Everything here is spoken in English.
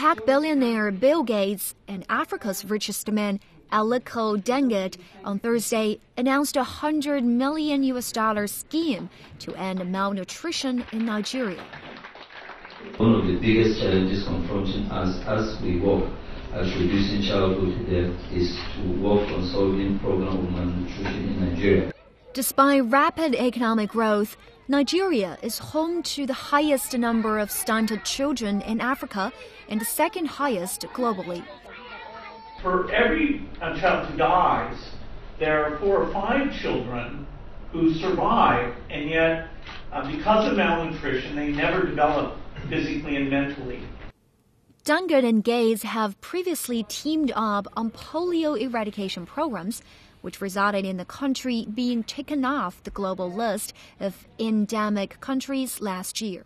tech billionaire Bill Gates and Africa's richest man Aliko Dangote on Thursday announced a 100 million US dollar scheme to end malnutrition in Nigeria. One of the biggest challenges confronting us as we work at reducing childhood death is to work on solving problem of malnutrition in Nigeria. Despite rapid economic growth, Nigeria is home to the highest number of stunted children in Africa and the second highest globally. For every child who dies, there are four or five children who survive, and yet, uh, because of malnutrition, they never develop physically and mentally. Dangote and Gates have previously teamed up on polio eradication programs, which resulted in the country being taken off the global list of endemic countries last year.